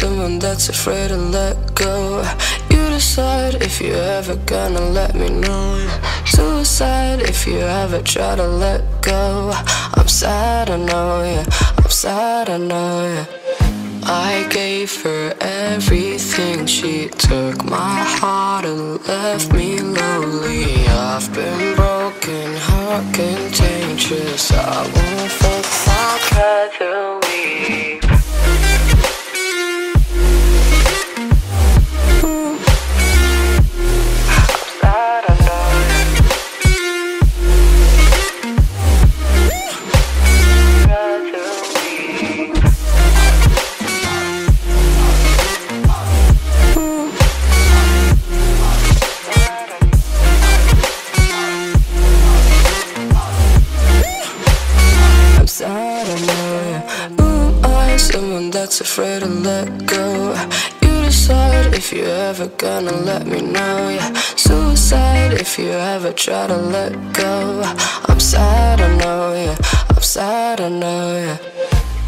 Someone that's afraid to let go. You decide if you're ever gonna let me know. Suicide if you ever try to let go. I'm sad, I know, yeah. I'm sad, I know, yeah. I gave her everything. She took my heart and left me lonely. I've been broken, heart contagious. I won't fix, I'd rather someone that's afraid to let go. You decide if you're ever gonna let me know, yeah. Suicide if you ever try to let go. I'm sad, I know, yeah. I'm sad, I know, yeah.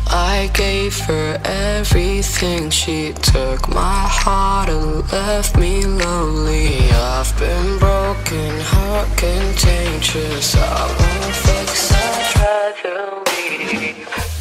I gave her everything. She took my heart and left me lonely. I've been broken, heart contagious. I won't fix, I'd rather leave.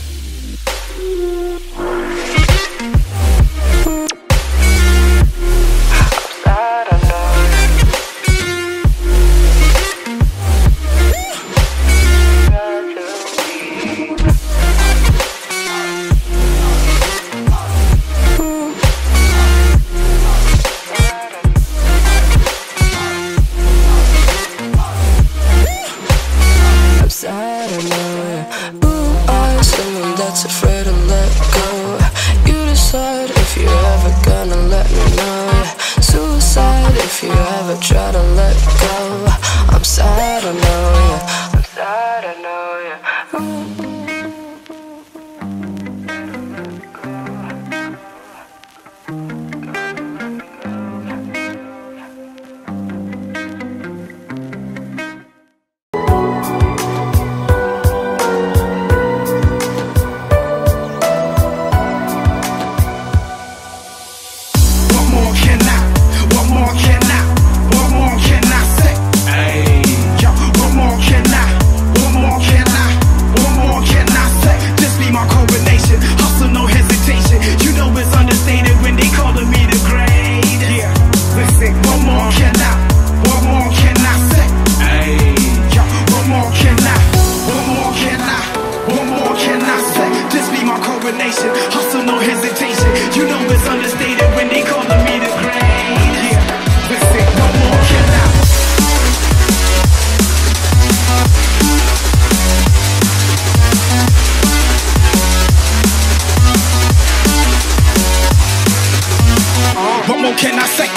What more can I say?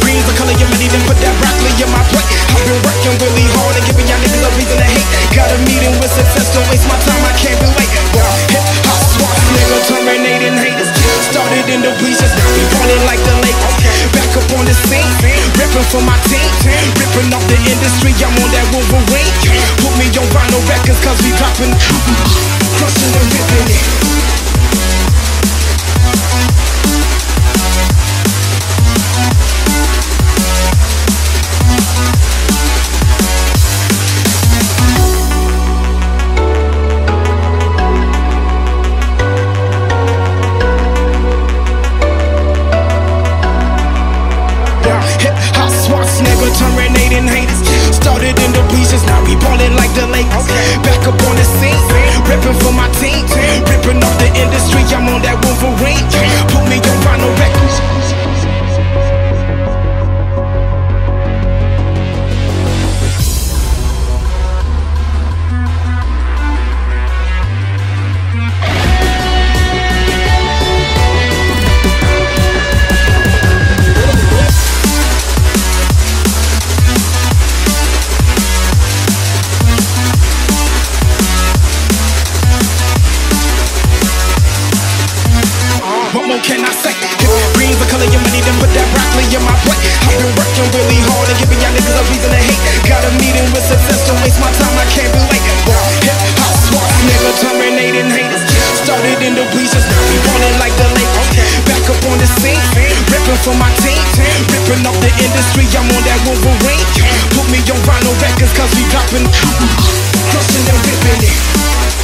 Green's the color of money, then put that broccoli in my plate. I've been working really hard and giving y'all niggas a reason to hate. Got a meeting with success, don't waste my time, I can't be late. Well, hip hop swat, nigga, terminating haters. Started in the bleachers, now we ballin' like the Lakers. Back up on the scene, ripping for my team. Ripping off the industry, I'm on someone é will more can I say? Green's the color of money, then put that broccoli in my plate. I've been working really hard and giving y'all niggas a reason to hate. Got a meeting with success, don't waste my time, I can't be late. Hip hop smart, nigga terminating haters. Started in the bleachers, now we ballin' like the Lakers. Back up on the scene, ripping for my team, ripping up the industry. I'm on that Wolverine. Put me on vinyl records, cause we dropping, crushing and ripping it.